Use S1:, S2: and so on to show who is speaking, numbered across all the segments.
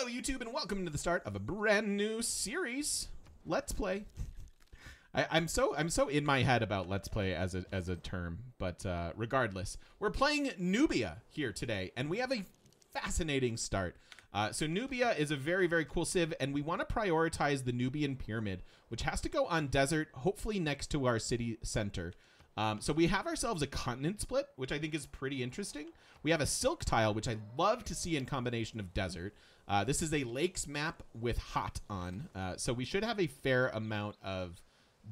S1: Hello, YouTube, and welcome to the start of a brand new series. Let's play. I, I'm so I'm so in my head about let's play as a as a term, but uh, regardless, we're playing Nubia here today, and we have a fascinating start. Uh, so Nubia is a very very cool civ, and we want to prioritize the Nubian pyramid, which has to go on desert, hopefully next to our city center. Um, so we have ourselves a continent split, which I think is pretty interesting. We have a silk tile, which I love to see in combination of desert. Uh, this is a lakes map with hot on, uh, so we should have a fair amount of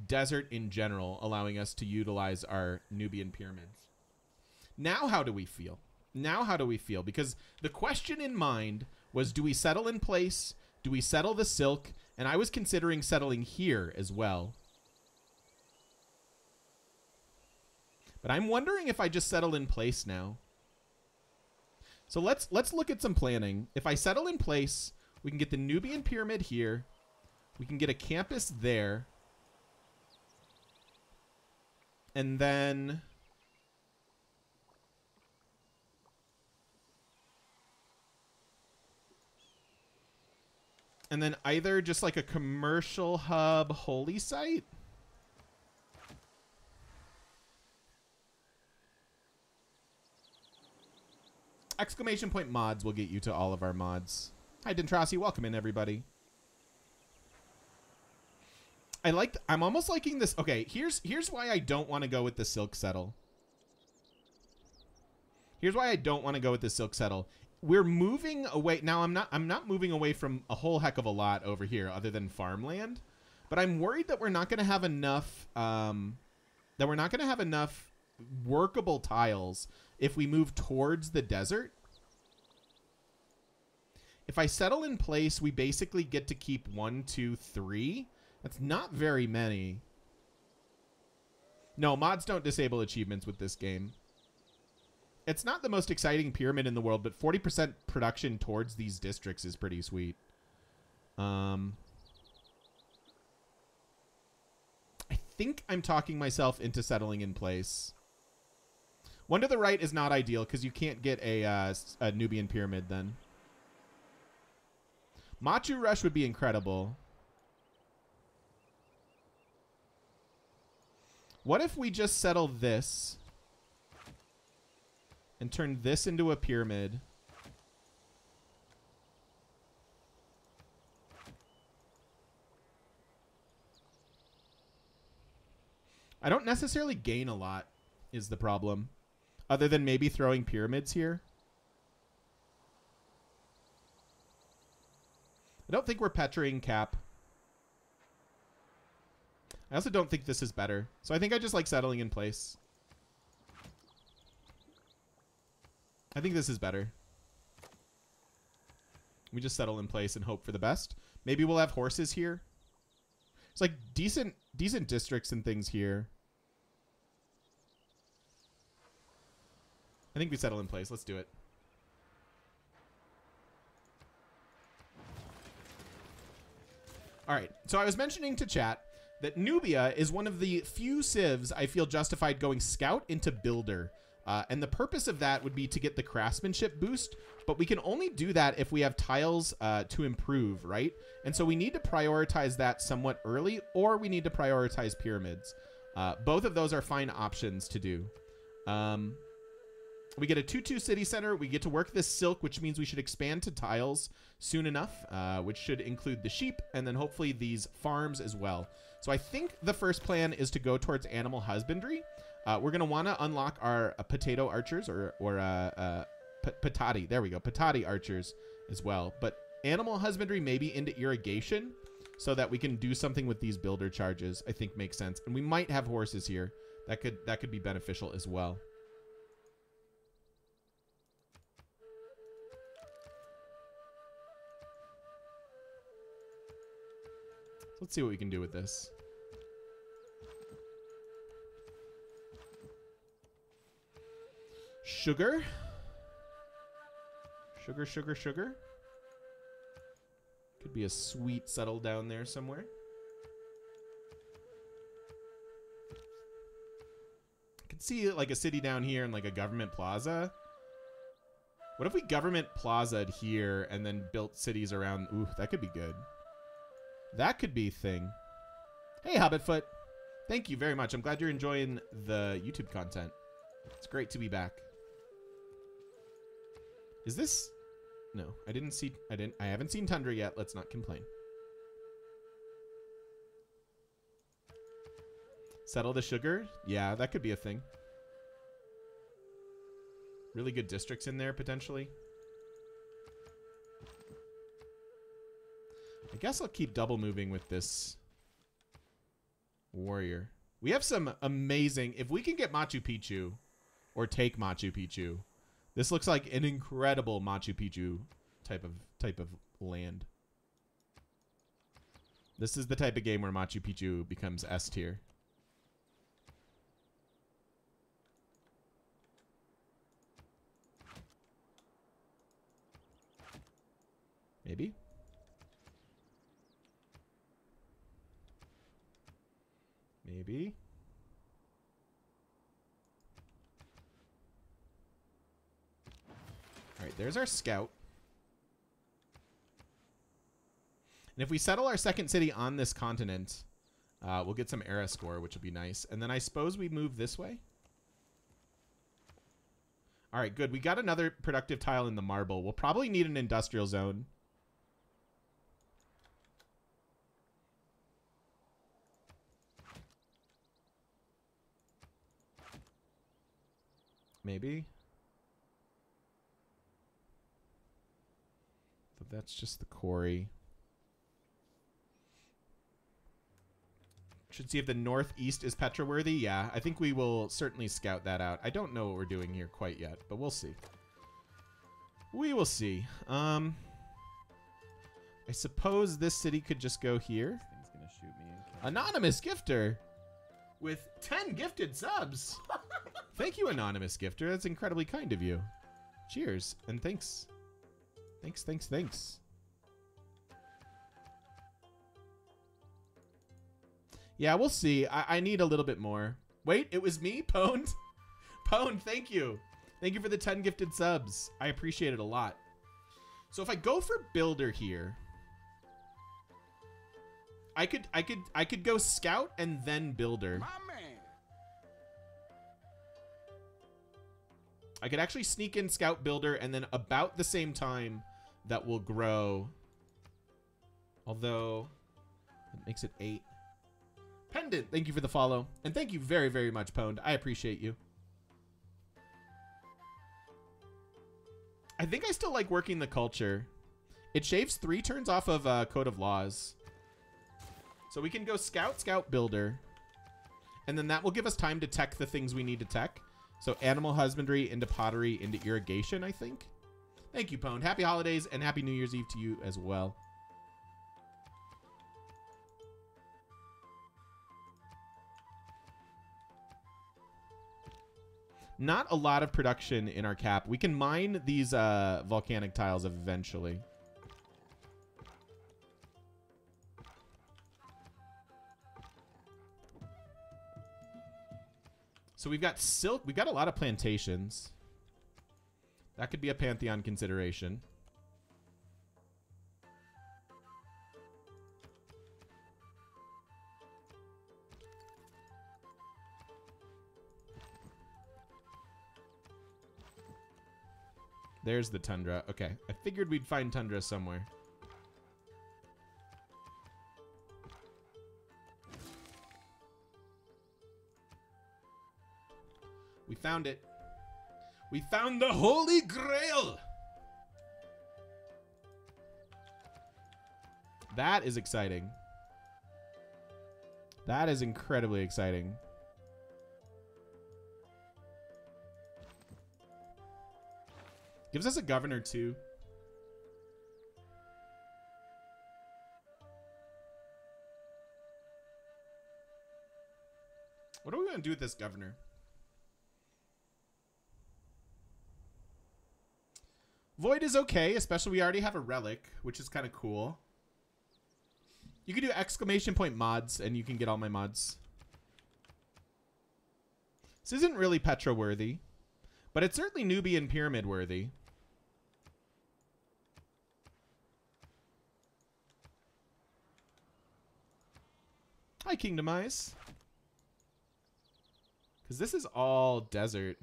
S1: desert in general, allowing us to utilize our Nubian pyramids. Now, how do we feel? Now, how do we feel? Because the question in mind was do we settle in place? Do we settle the silk? And I was considering settling here as well. But I'm wondering if I just settle in place now. So let's let's look at some planning. If I settle in place, we can get the Nubian pyramid here. We can get a campus there. And then And then either just like a commercial hub holy site exclamation point mods will get you to all of our mods. Hi, Dentrasi. Welcome in, everybody. I like. I'm almost liking this. Okay, here's here's why I don't want to go with the silk settle. Here's why I don't want to go with the silk settle. We're moving away now. I'm not. I'm not moving away from a whole heck of a lot over here, other than farmland. But I'm worried that we're not going to have enough. Um, that we're not going to have enough workable tiles if we move towards the desert. If I settle in place, we basically get to keep one, two, three. That's not very many. No, mods don't disable achievements with this game. It's not the most exciting pyramid in the world, but 40% production towards these districts is pretty sweet. Um, I think I'm talking myself into settling in place. One to the right is not ideal because you can't get a, uh, a Nubian pyramid then. Machu Rush would be incredible. What if we just settle this and turn this into a pyramid? I don't necessarily gain a lot is the problem. Other than maybe throwing pyramids here. I don't think we're petraing cap. I also don't think this is better. So I think I just like settling in place. I think this is better. We just settle in place and hope for the best. Maybe we'll have horses here. It's like decent decent districts and things here. I think we settle in place. Let's do it. All right. So I was mentioning to chat that Nubia is one of the few civs I feel justified going scout into builder. Uh, and the purpose of that would be to get the craftsmanship boost, but we can only do that if we have tiles uh, to improve, right? And so we need to prioritize that somewhat early, or we need to prioritize pyramids. Uh, both of those are fine options to do. Um, we get a 2-2 city center. We get to work this silk, which means we should expand to tiles soon enough, uh, which should include the sheep and then hopefully these farms as well. So I think the first plan is to go towards animal husbandry. Uh, we're going to want to unlock our uh, potato archers or, or uh, uh, patati. There we go. Patati archers as well. But animal husbandry maybe into irrigation so that we can do something with these builder charges, I think makes sense. And we might have horses here. That could that could be beneficial as well. Let's see what we can do with this. Sugar. Sugar, sugar, sugar. Could be a sweet settle down there somewhere. I could see like a city down here and like a government plaza. What if we government plazaed here and then built cities around? Ooh, that could be good. That could be thing. Hey, Hobbitfoot. Thank you very much. I'm glad you're enjoying the YouTube content. It's great to be back. Is this? No, I didn't see. I didn't. I haven't seen Tundra yet. Let's not complain. Settle the sugar? Yeah, that could be a thing. Really good districts in there, potentially. Guess I'll keep double moving with this warrior. We have some amazing... If we can get Machu Picchu, or take Machu Picchu, this looks like an incredible Machu Picchu type of type of land. This is the type of game where Machu Picchu becomes S tier. Maybe. Maybe. All right, there's our scout. And if we settle our second city on this continent, uh, we'll get some era score, which will be nice. And then I suppose we move this way. All right, good. We got another productive tile in the marble. We'll probably need an industrial zone. Maybe. But that's just the quarry. Should see if the northeast is Petra-worthy. Yeah, I think we will certainly scout that out. I don't know what we're doing here quite yet, but we'll see. We will see. Um, I suppose this city could just go here.
S2: Thing's gonna shoot me.
S1: Anonymous gifter with 10 gifted subs. Thank you, Anonymous gifter. That's incredibly kind of you. Cheers and thanks. Thanks, thanks, thanks. Yeah, we'll see. I, I need a little bit more. Wait, it was me, Pwned? Pwned, thank you. Thank you for the 10 gifted subs. I appreciate it a lot. So if I go for builder here, I could I could I could go scout and then builder. I could actually sneak in scout builder and then about the same time that will grow. Although that makes it 8. Pendant, thank you for the follow. And thank you very, very much, Pwned. I appreciate you. I think I still like working the culture. It shaves three turns off of uh, Code of Laws. So we can go Scout, Scout, Builder. And then that will give us time to tech the things we need to tech. So animal husbandry into pottery into irrigation, I think. Thank you, Pwned. Happy holidays and happy New Year's Eve to you as well. Not a lot of production in our cap. We can mine these uh, volcanic tiles eventually. So we've got silk. We've got a lot of plantations. That could be a Pantheon consideration. There's the tundra. Okay. I figured we'd find tundra somewhere. Found it. We found the Holy Grail. That is exciting. That is incredibly exciting. Gives us a governor too. What are we going to do with this governor? Void is okay, especially we already have a relic, which is kind of cool. You can do exclamation point mods, and you can get all my mods. This isn't really Petra worthy, but it's certainly Nubian Pyramid worthy. Hi, Kingdom Ice, Because this is all desert.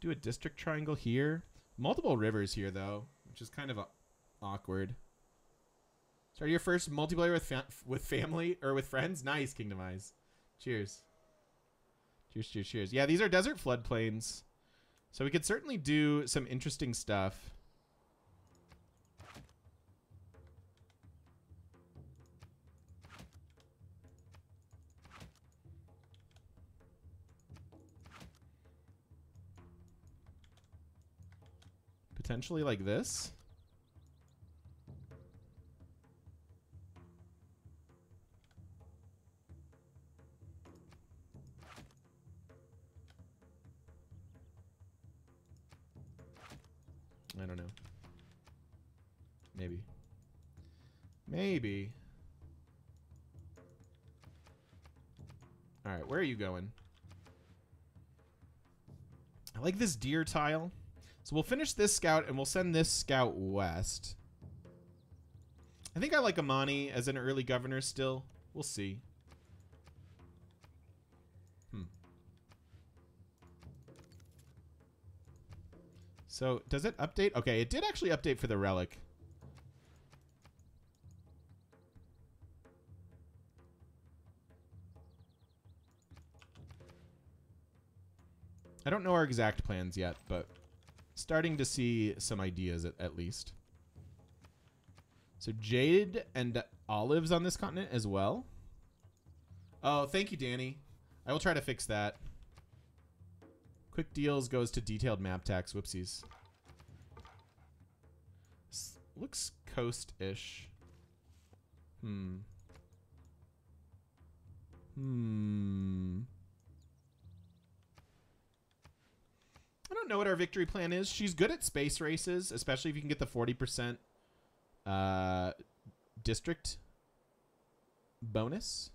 S1: Do a district triangle here. Multiple rivers here, though, which is kind of a- awkward. Start your first multiplayer with with family or with friends. Nice, Kingdom Eyes. Cheers. Cheers, cheers, cheers. Yeah, these are desert floodplains. So we could certainly do some interesting stuff. Potentially like this. I don't know. Maybe. Maybe. All right, where are you going? I like this deer tile. So we'll finish this scout and we'll send this scout west. I think I like Amani as an early governor still. We'll see. Hmm. So does it update? Okay, it did actually update for the relic. I don't know our exact plans yet, but starting to see some ideas at, at least. So Jade and Olives on this continent as well. Oh, thank you, Danny. I will try to fix that. Quick deals goes to detailed map tacks. Whoopsies. Looks coast-ish. Hmm. Hmm. I don't know what our victory plan is. She's good at space races, especially if you can get the 40% uh, district bonus.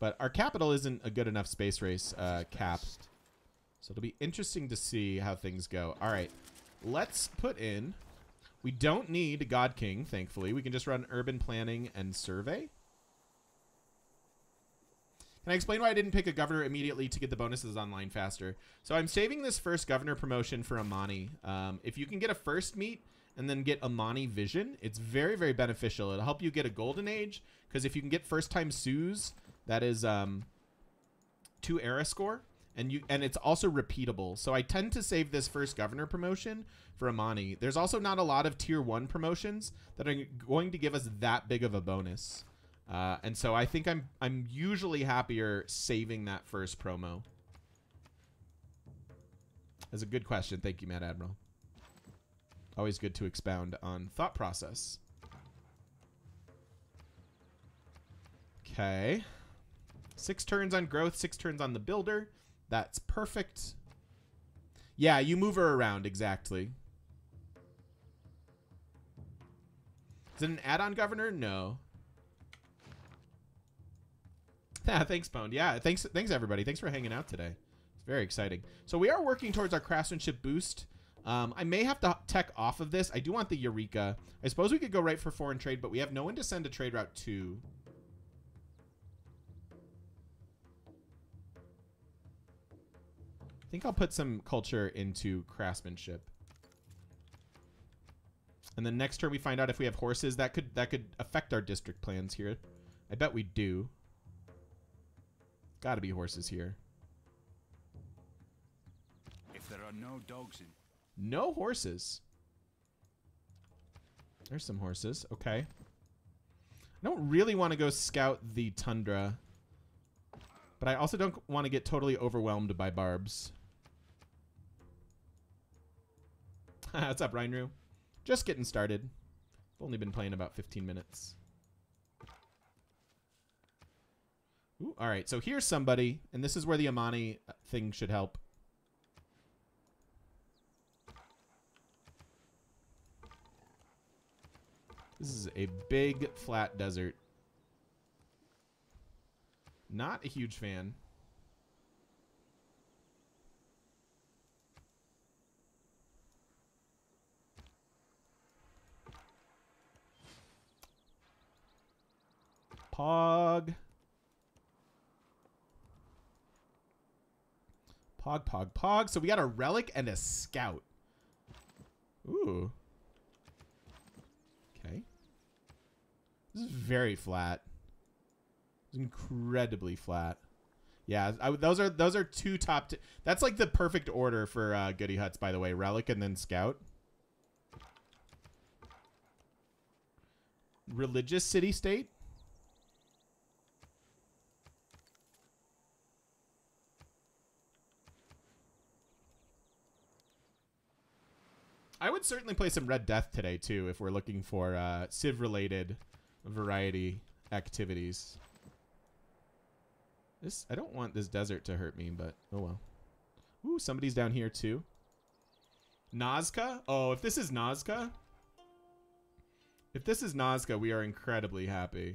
S1: But our capital isn't a good enough space race uh, cap. So it'll be interesting to see how things go. All right. Let's put in... We don't need God King, thankfully. We can just run urban planning and survey. Can I explain why I didn't pick a governor immediately to get the bonuses online faster? So I'm saving this first governor promotion for Amani. Um, if you can get a first meet and then get Amani Vision, it's very, very beneficial. It'll help you get a golden age because if you can get first time Sues, that is um, two era score. And you and it's also repeatable. So I tend to save this first governor promotion for Amani. There's also not a lot of tier one promotions that are going to give us that big of a bonus. Uh, and so I think I'm I'm usually happier saving that first promo. That's a good question. Thank you, Mad Admiral. Always good to expound on thought process. Okay. Six turns on growth, six turns on the builder. That's perfect. Yeah, you move her around, exactly. Is it an add-on governor? No. Yeah, thanks, Pwned. Yeah, thanks, thanks everybody. Thanks for hanging out today. It's very exciting. So we are working towards our craftsmanship boost. Um, I may have to tech off of this. I do want the Eureka. I suppose we could go right for foreign trade, but we have no one to send a trade route to. I think I'll put some culture into craftsmanship. And then next turn we find out if we have horses. That could that could affect our district plans here. I bet we do. Gotta be horses here.
S2: If there are no dogs in,
S1: No horses. There's some horses. Okay. I don't really want to go scout the tundra. But I also don't want to get totally overwhelmed by barbs. What's up, Rhinru? Just getting started. I've only been playing about 15 minutes. Ooh, all right, so here's somebody, and this is where the Amani uh, thing should help. This is a big flat desert. Not a huge fan. Pog. Pog, pog, pog. So we got a relic and a scout. Ooh. Okay. This is very flat. It's incredibly flat. Yeah, I, those are those are two top. That's like the perfect order for uh, Goody Huts, by the way. Relic and then Scout. Religious city state. Would certainly play some Red Death today too if we're looking for uh, Civ related variety activities. This I don't want this desert to hurt me, but oh well. Ooh, somebody's down here too. Nazca? Oh, if this is Nazca, if this is Nazca, we are incredibly happy.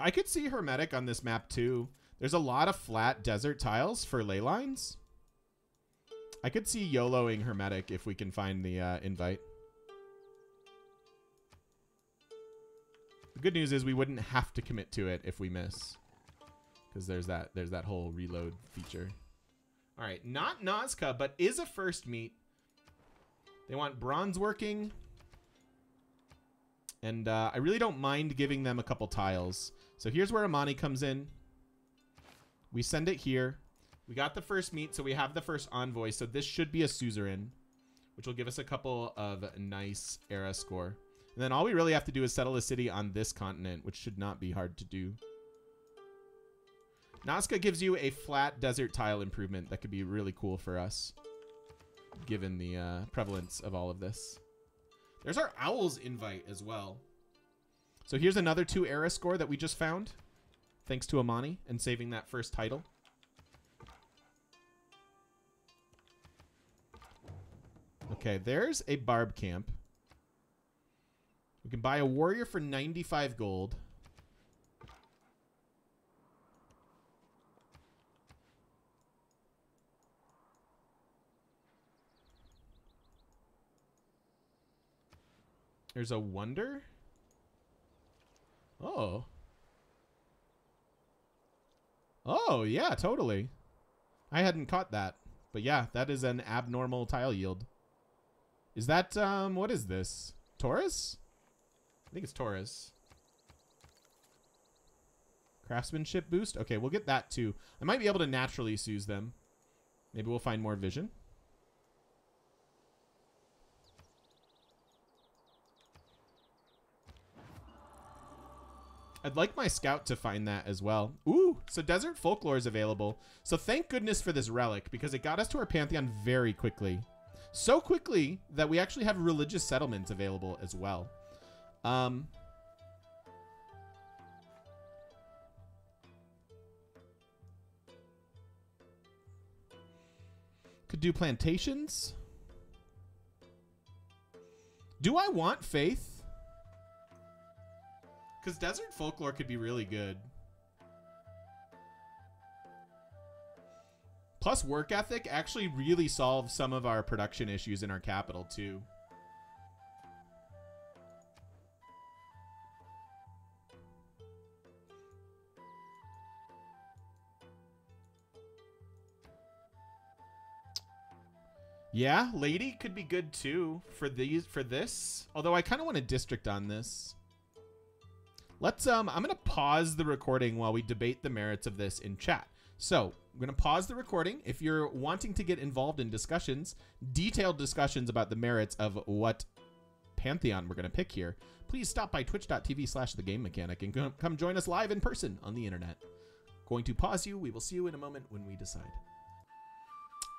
S1: I could see Hermetic on this map too. There's a lot of flat desert tiles for ley lines. I could see YOLOing Hermetic if we can find the uh, invite. The good news is we wouldn't have to commit to it if we miss. Because there's that there's that whole reload feature. All right, not Nazca, but is a first meet. They want bronze working. And uh, I really don't mind giving them a couple tiles. So here's where Amani comes in. We send it here. We got the first meet, so we have the first envoy. So this should be a suzerain, which will give us a couple of nice era score. And then all we really have to do is settle a city on this continent, which should not be hard to do. Nazca gives you a flat desert tile improvement that could be really cool for us, given the uh, prevalence of all of this. There's our Owls invite as well. So here's another two era score that we just found, thanks to Amani and saving that first title. Okay, there's a barb camp. We can buy a warrior for 95 gold. There's a wonder. Oh. Oh, yeah, totally. I hadn't caught that. But yeah, that is an abnormal tile yield. Is that, um, what is this? Torres? I think it's Torres. Craftsmanship boost? Okay, we'll get that too. I might be able to naturally seize them. Maybe we'll find more vision. I'd like my scout to find that as well. Ooh, so desert folklore is available. So thank goodness for this relic because it got us to our pantheon very quickly. So quickly that we actually have religious settlements available as well. Um, could do plantations. Do I want faith? Because desert folklore could be really good. Plus, work ethic actually really solves some of our production issues in our capital, too. Yeah, lady could be good too for these for this. Although I kind of want a district on this. Let's um I'm going to pause the recording while we debate the merits of this in chat. So, I'm going to pause the recording. If you're wanting to get involved in discussions, detailed discussions about the merits of what pantheon we're going to pick here, please stop by twitch.tv slash the game mechanic and come join us live in person on the internet. Going to pause you. We will see you in a moment when we decide.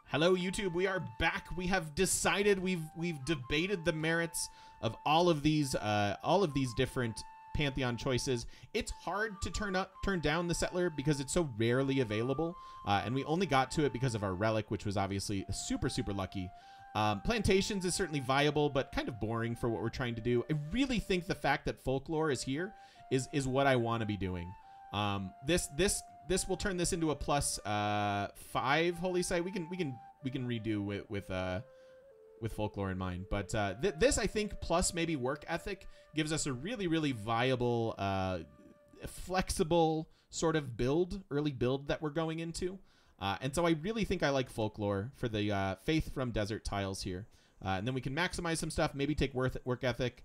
S1: Hello YouTube, we are back. We have decided we've we've debated the merits of all of these uh all of these different pantheon choices. It's hard to turn up turn down the settler because it's so rarely available, uh, and we only got to it because of our relic, which was obviously super super lucky. Um, plantations is certainly viable, but kind of boring for what we're trying to do. I really think the fact that folklore is here is is what I want to be doing. Um, this this this will turn this into a plus uh, five holy site. We can we can we can redo with with uh, with folklore in mind. But uh, th- this I think plus maybe work ethic gives us a really really viable, uh, flexible sort of build early build that we're going into. Uh, and so I really think I like folklore for the uh, faith from desert tiles here. Uh, and then we can maximize some stuff, maybe take worth, work ethic,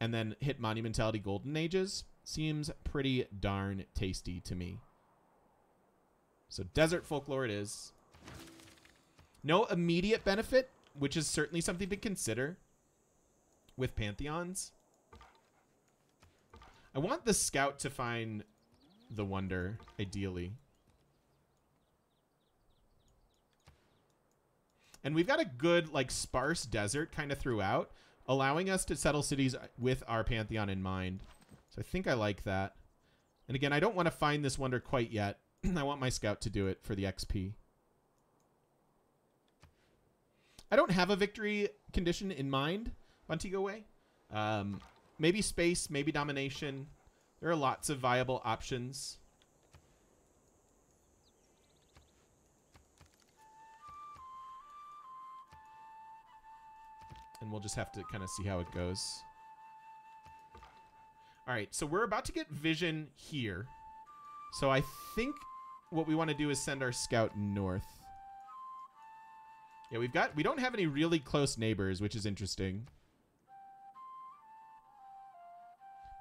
S1: and then hit monumentality golden ages. Seems pretty darn tasty to me. So desert folklore it is. No immediate benefit, which is certainly something to consider with pantheons. I want the scout to find the wonder, ideally. And we've got a good, like, sparse desert kind of throughout, allowing us to settle cities with our Pantheon in mind. So I think I like that. And again, I don't want to find this wonder quite yet. I want my scout to do it for the XP. I don't have a victory condition in mind, Montego Way. Um, maybe space, maybe domination. There are lots of viable options. and we'll just have to kind of see how it goes. All right, so we're about to get vision here. So I think what we want to do is send our scout north. Yeah, we've got we don't have any really close neighbors, which is interesting.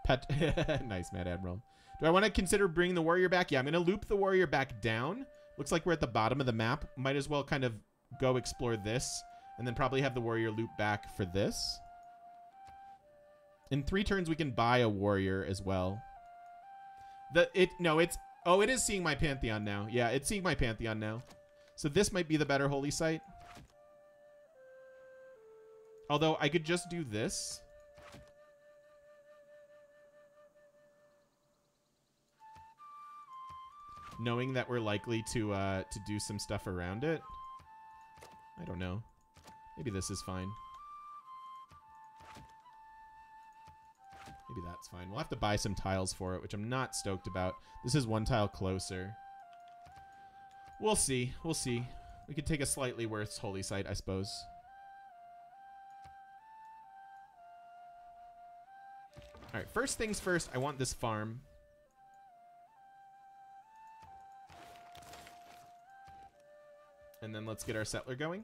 S1: Pet nice, Mad Admiral. Do I want to consider bringing the warrior back? Yeah, I'm going to loop the warrior back down. Looks like we're at the bottom of the map. Might as well kind of go explore this and then probably have the warrior loop back for this. In three turns, we can buy a warrior as well. The it no, it's oh, it is seeing my pantheon now. Yeah, it's seeing my pantheon now. So this might be the better holy site. Although I could just do this. Knowing that we're likely to uh, to do some stuff around it. I don't know. Maybe this is fine. Maybe that's fine. We'll have to buy some tiles for it, which I'm not stoked about. This is one tile closer. We'll see. We'll see. We could take a slightly worse holy site, I suppose. All right, first things first, I want this farm. And then let's get our settler going.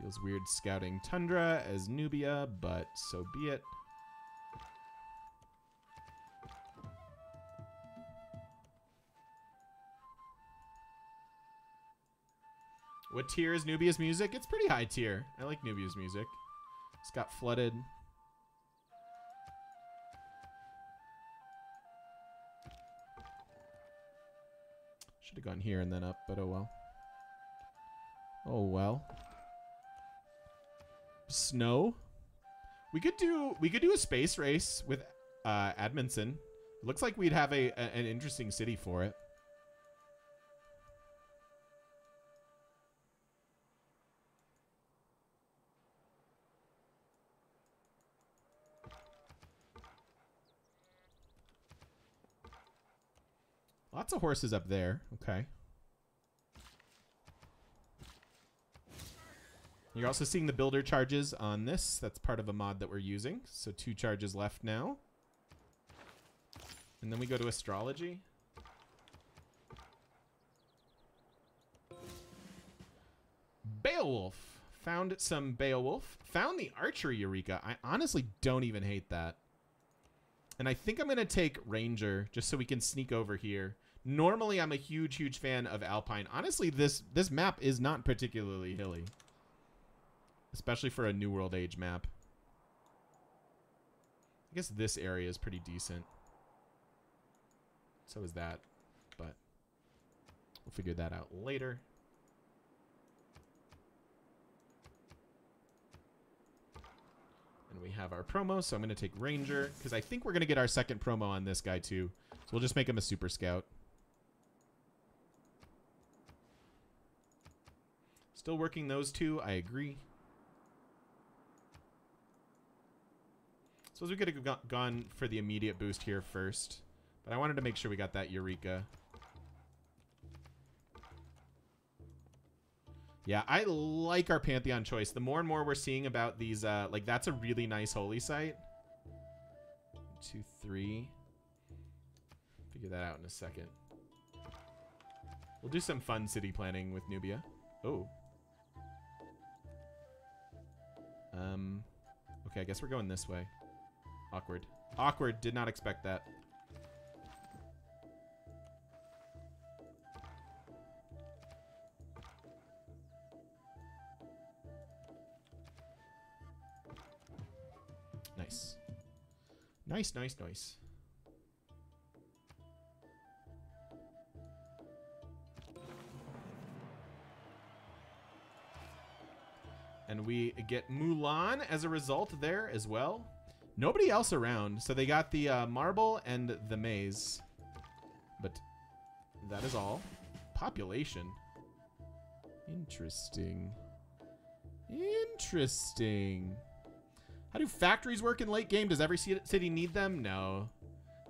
S1: Feels weird scouting Tundra as Nubia, but so be it. What tier is Nubia's music? It's pretty high tier. I like Nubia's music. It's got flooded. Should have gone here and then up, but oh well. Oh well snow. We could do we could do a space race with uh, Amundsen. Looks like we'd have a, a an interesting city for it. Lots of horses up there. Okay. You're also seeing the builder charges on this. That's part of a mod that we're using. So two charges left now. And then we go to astrology. Beowulf. Found some Beowulf. Found the archery Eureka. I honestly don't even hate that. And I think I'm going to take Ranger just so we can sneak over here. Normally, I'm a huge, huge fan of Alpine. Honestly, this this map is not particularly hilly especially for a New World Age map. I guess this area is pretty decent. So is that, but We'll figure that out later. And we have our promo, so I'm going to take Ranger, because I think we're going to get our second promo on this guy too. So we'll just make him a Super Scout. Still working those two, I agree. Suppose we could have go- gone for the immediate boost here first. But I wanted to make sure we got that Eureka. Yeah, I like our Pantheon choice. The more and more we're seeing about these, uh, like, that's a really nice holy site. Two, three. Figure that out in a second. We'll do some fun city planning with Nubia. Oh. Um, okay, I guess we're going this way. Awkward. Awkward. Did not expect that. Nice. Nice, nice, nice. And we get Mulan as a result there as well. Nobody else around. So they got the uh, marble and the maze. But that is all. Population. Interesting. Interesting. How do factories work in late game? Does every city need them? No.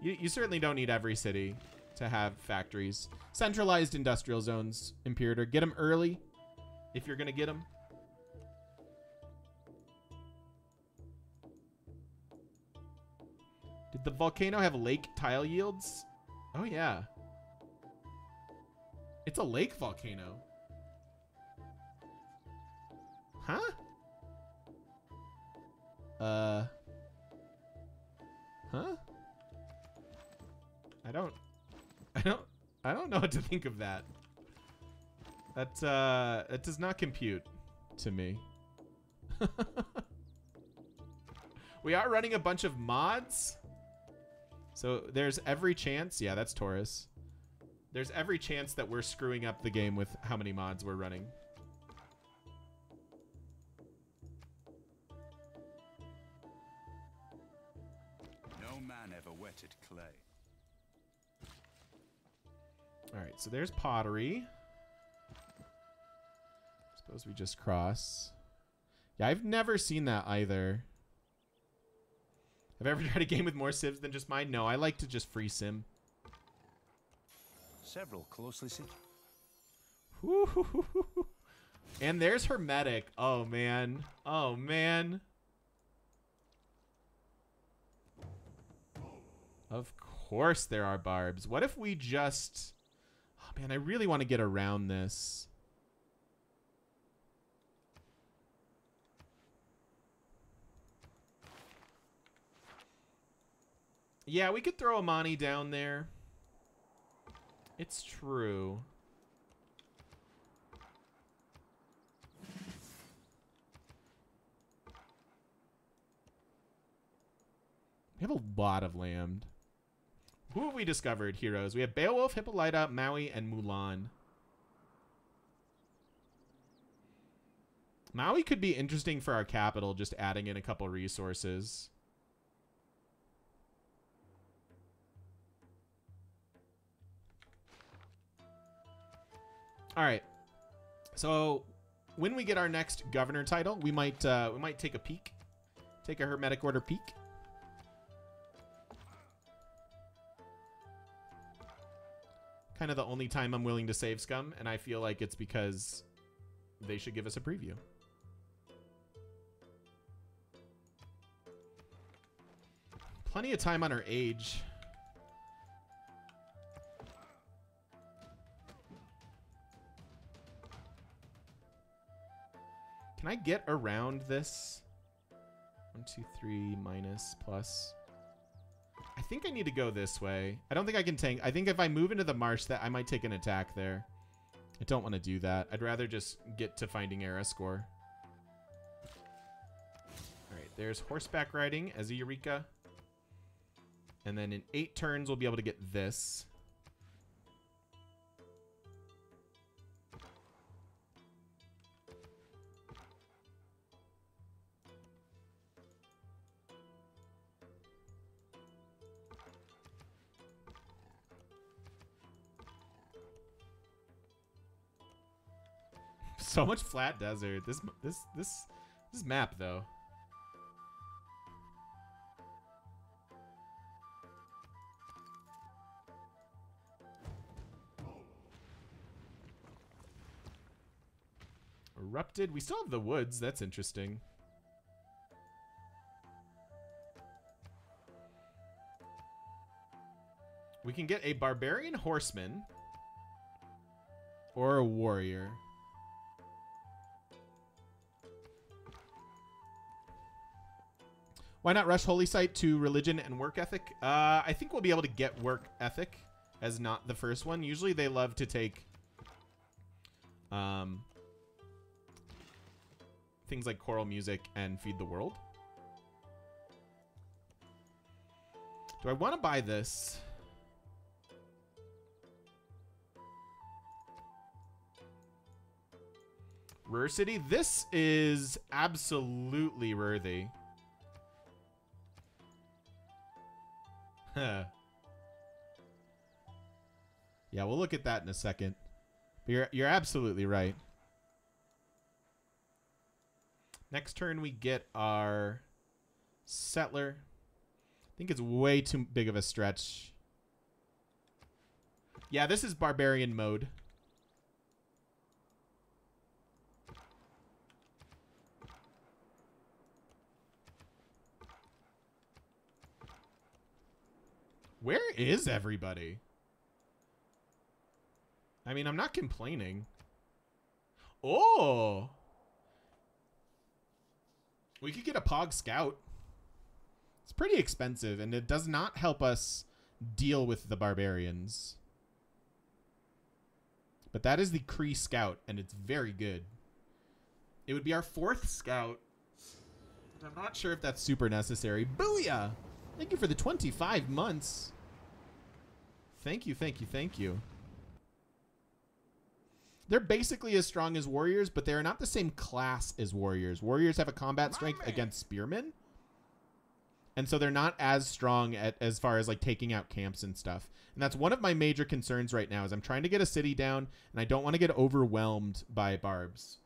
S1: You, you certainly don't need every city to have factories. Centralized industrial zones, Imperator. Get them early if you're going to get them. The volcano have lake tile yields? Oh, yeah. It's a lake volcano. Huh? Uh. Huh? I don't. I don't. I don't know what to think of that. That uh, that does not compute to me. we are running a bunch of mods. So there's every chance. Yeah, that's Torres. There's every chance that we're screwing up the game with how many mods we're running.
S2: No man ever wetted clay.
S1: All right, so there's pottery. Suppose we just cross. Yeah, I've never seen that either. Have I ever tried a game with more civs than just mine? No, I like to just free sim.
S2: Several closely situated.
S1: And there's Hermetic. Oh, man. Oh, man. Of course there are barbs. What if we just... Oh, man, I really want to get around this. Yeah, we could throw Amani down there. It's true. We have a lot of land. Who have we discovered, heroes? We have Beowulf, Hippolyta, Maui, and Mulan. Maui could be interesting for our capital, just adding in a couple resources. All right. So when we get our next governor title, we might uh, we might take a peek, take a hermetic order peek. Kind of the only time I'm willing to save scum, and I feel like it's because they should give us a preview. Plenty of time on her age. Can I get around this? One, two, three, minus, plus. I think I need to go this way. I don't think I can tank. I think if I move into the marsh, that I might take an attack there. I don't want to do that. I'd rather just get to finding era score. All right, there's horseback riding as a Eureka. And then in eight turns, we'll be able to get this. So much flat desert. This this this this map though. Erupted. We still have the woods. That's interesting. We can get a barbarian horseman or a warrior. Why not rush Holy Site to religion and work ethic? Uh, I think we'll be able to get work ethic as not the first one. Usually they love to take um, things like choral music and feed the world. Do I want to buy this? Rare City. This is absolutely worthy. Yeah, we'll look at that in a second. But you're you're absolutely right. Next turn we get our settler. I think it's way too big of a stretch. Yeah, this is barbarian mode. Where is everybody? I mean, I'm not complaining. Oh. We could get a Pog Scout. It's pretty expensive, and it does not help us deal with the barbarians. But that is the Cree Scout, and it's very good. It would be our fourth Scout. I'm not sure if that's super necessary. Booyah! Thank you for the 25 months. Thank you, thank you, thank you. They're basically as strong as warriors, but they are not the same class as warriors. Warriors have a combat strength against spearmen. And so they're not as strong at as far as like taking out camps and stuff. And that's one of my major concerns right now is I'm trying to get a city down and I don't want to get overwhelmed by barbs.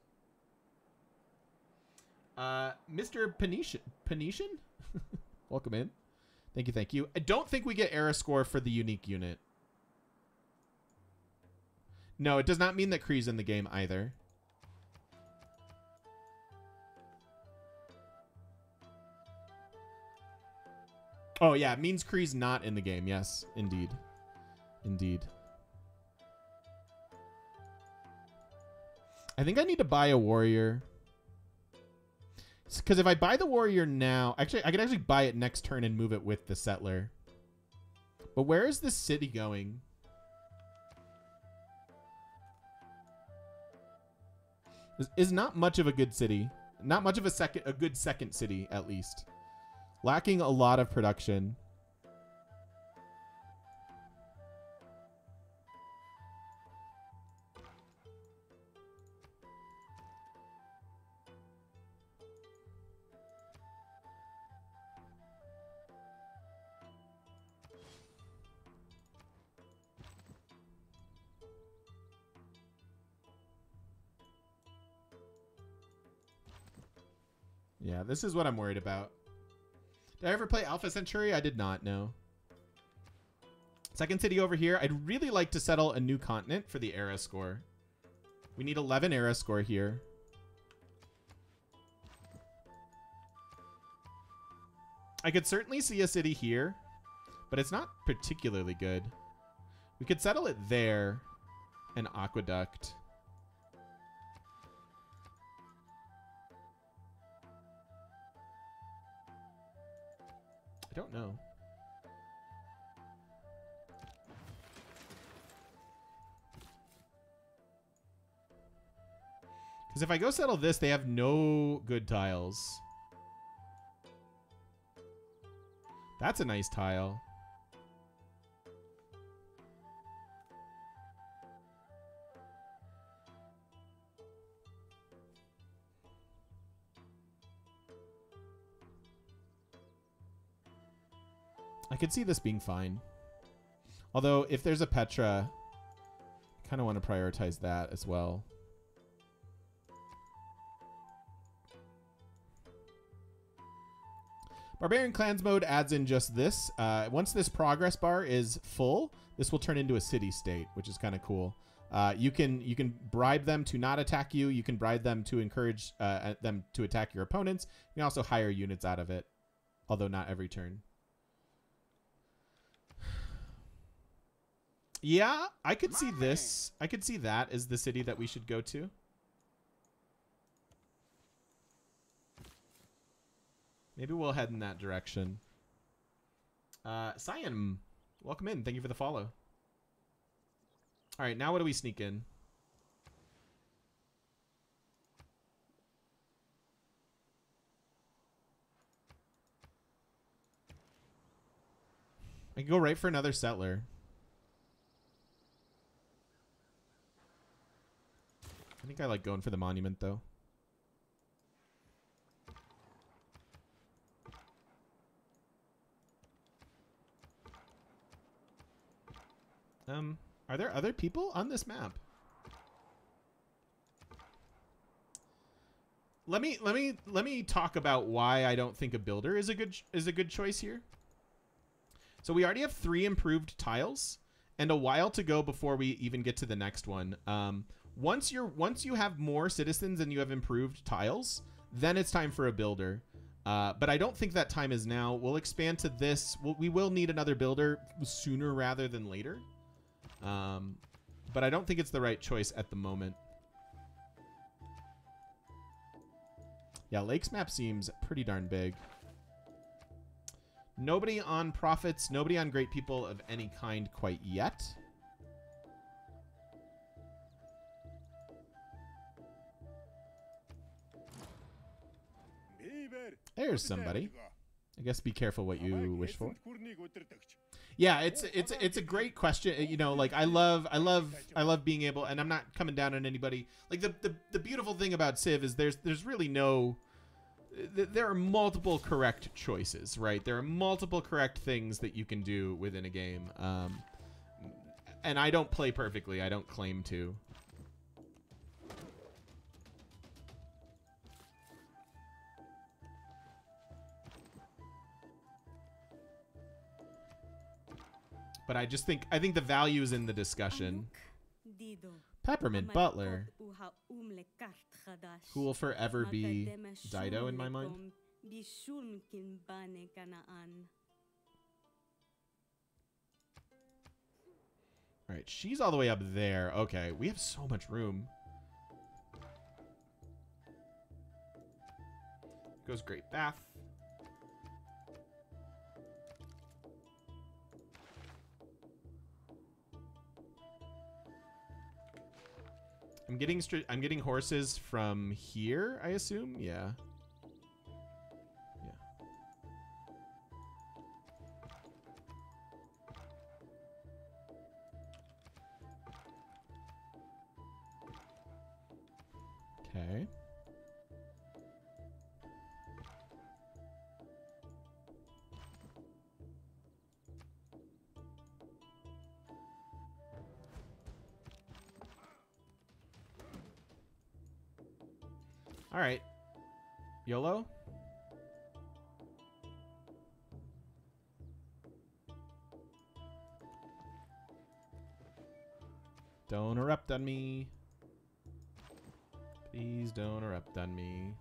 S1: Uh, Mr. Panetian, Panetian? Welcome in. Thank you, thank you. I don't think we get era score for the unique unit. No, it does not mean that Cree's in the game either. Oh, yeah, it means Cree's not in the game. Yes, indeed. Indeed. I think I need to buy a warrior. Because if I buy the warrior now... Actually, I could actually buy it next turn and move it with the settler. But where is this city going? Is not much of a good city. Not much of a second, a good second city, at least. Lacking a lot of production. Yeah, this is what I'm worried about. Did I ever play Alpha Centauri? I did not, no. Second city over here. I'd really like to settle a new continent for the era score. We need 11 era score here. I could certainly see a city here, but it's not particularly good. We could settle it there. An aqueduct. Don't know. Because if I go settle this, they have no good tiles. That's a nice tile. I could see this being fine. Although, if there's a Petra, I kind of want to prioritize that as well. Barbarian Clans mode adds in just this. Uh, once this progress bar is full, this will turn into a city state, which is kind of cool. Uh, you can you can bribe them to not attack you. You can bribe them to encourage uh, uh them to attack your opponents. You can also hire units out of it, although not every turn. Yeah, I could see this. I could see that as the city that we should go to. Maybe we'll head in that direction. Uh, Cyan, welcome in. Thank you for the follow. All right, now what do we sneak in? I can go right for another settler. Think I like going for the monument though. Um, are there other people on this map? Let me let me let me talk about why I don't think a builder is a good is a good choice here. So we already have three improved tiles and a while to go before we even get to the next one. Um, once you're once you have more citizens and you have improved tiles, then it's time for a builder. Uh, but I don't think that time is now. We'll expand to this. We'll, we will need another builder sooner rather than later. Um, but I don't think it's the right choice at the moment. Yeah, Lakes map seems pretty darn big. Nobody on prophets, nobody on great people of any kind quite yet. There's somebody. I guess be careful what you wish for. Yeah, it's it's it's a great question. You know, like I love I love I love being able, and I'm not coming down on anybody. Like the the, the beautiful thing about Civ is there's there's really no. There are multiple correct choices, right? There are multiple correct things that you can do within a game. Um, and I don't play perfectly. I don't claim to. But I just think I think the value is in the discussion. Peppermint Butler, who will forever be Dido in my mind. All right, she's all the way up there. Okay, we have so much room. Goes great bath. I'm getting I'm getting horses from here, I assume. Yeah. Yeah. Okay. All right. YOLO? Don't erupt on me. Please don't erupt on me.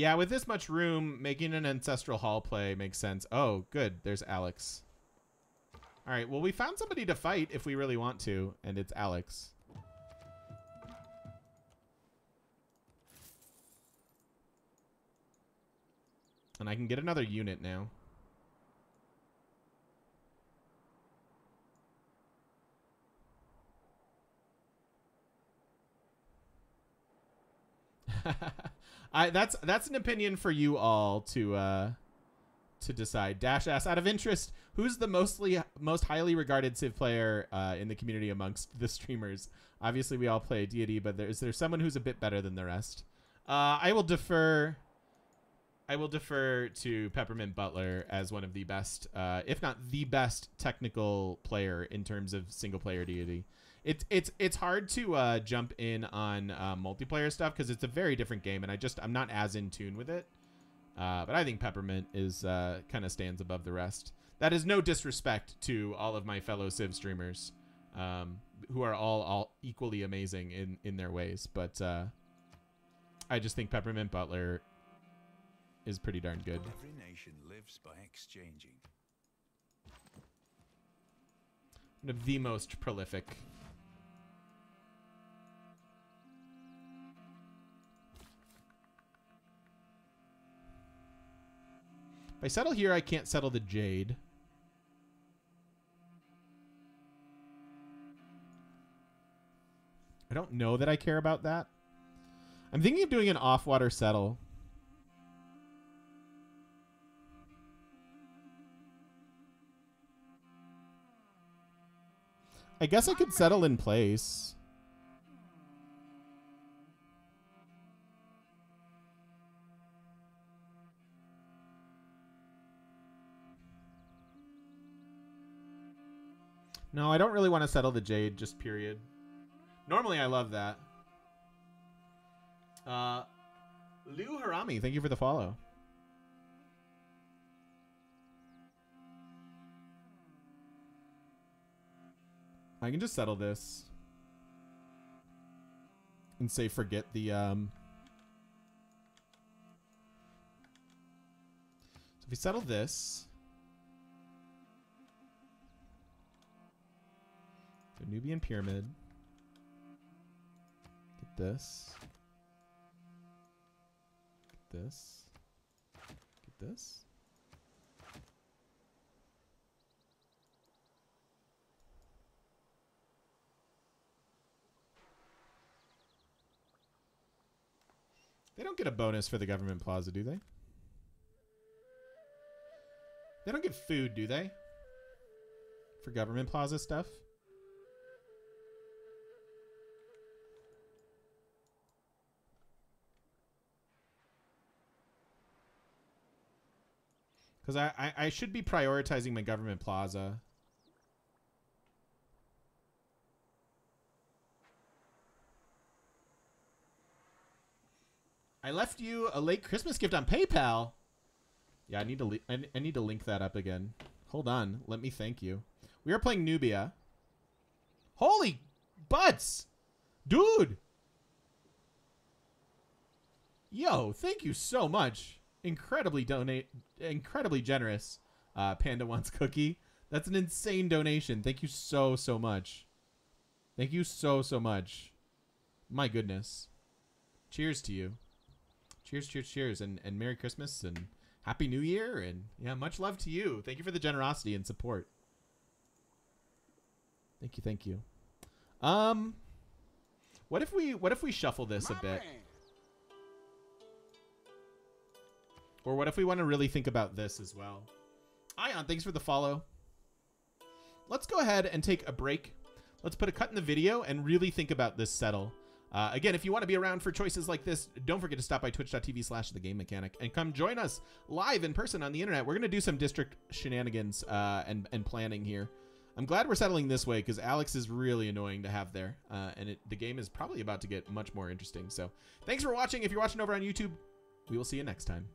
S1: Yeah, with this much room, making an ancestral hall play makes sense. Oh, good. There's Alex. All right. Well, we found somebody to fight if we really want to, and it's Alex. And I can get another unit now. I that's that's an opinion for you all to uh to decide. Dash ass out of interest, who's the mostly most highly regarded Civ player uh, in the community amongst the streamers? Obviously, we all play deity, but there, is there someone who's a bit better than the rest? Uh, I will defer. I will defer to Peppermint Butler as one of the best, uh, if not the best, technical player in terms of single player deity. It's it's it's hard to uh, jump in on uh, multiplayer stuff because it's a very different game, and I just I'm not as in tune with it. Uh, but I think Peppermint is uh, kind of stands above the rest. That is no disrespect to all of my fellow Civ streamers, um, who are all all equally amazing in in their ways. But uh, I just think Peppermint Butler is pretty darn good.
S2: Every nation lives by exchanging.
S1: One of the most prolific. If I settle here, I can't settle the Jade. I don't know that I care about that. I'm thinking of doing an off-water settle. I guess I could settle in place. No, I don't really want to settle the Jade, just period. Normally, I love that. Uh, Lou Harami, thank you for the follow. I can just settle this. And say forget the um So if we settle this Nubian pyramid. Get this. Get this. Get this. They don't get a bonus for the government plaza, do they? They don't get food, do they? For government plaza stuff? Because I, I, I should be prioritizing my government plaza. I left you a late Christmas gift on PayPal. Yeah, I need to I, I need to link that up again. Hold on, let me thank you. We are playing Nubia. Holy butts, dude! Yo, thank you so much. Incredibly donate, incredibly generous. Uh, Panda wants cookie. That's an insane donation. Thank you so so much. Thank you so so much. My goodness. Cheers to you cheers, cheers, cheers, and and Merry Christmas and Happy New Year, and yeah, much love to you. Thank you for the generosity and support. Thank you, thank you. Um, what if we what if we shuffle this a bit, or what if we want to really think about this as well? Ion, thanks for the follow. Let's go ahead and take a break. Let's put a cut in the video and really think about this settle. Uh, again, if you want to be around for choices like this, don't forget to stop by twitch.tv slash the game mechanic and come join us live in person on the internet. We're going to do some district shenanigans uh, and, and planning here. I'm glad we're settling this way because Alex is really annoying to have there. Uh, and it, the game is probably about to get much more interesting. So thanks for watching. If you're watching over on YouTube, we will see you next time.